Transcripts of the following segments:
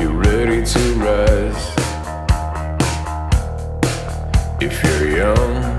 you're ready to rise. If you're young,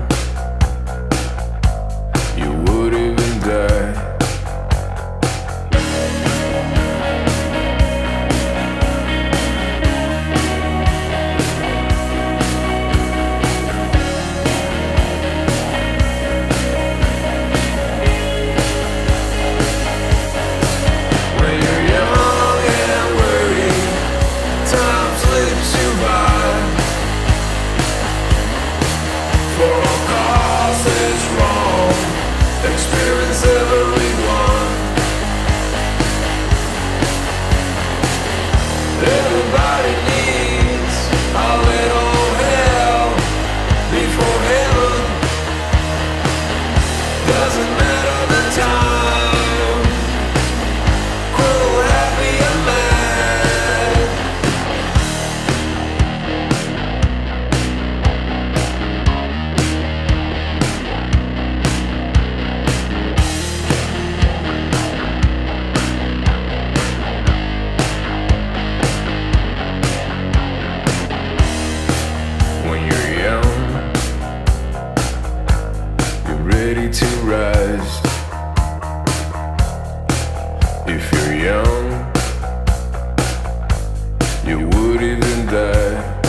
If you're young, you would even die.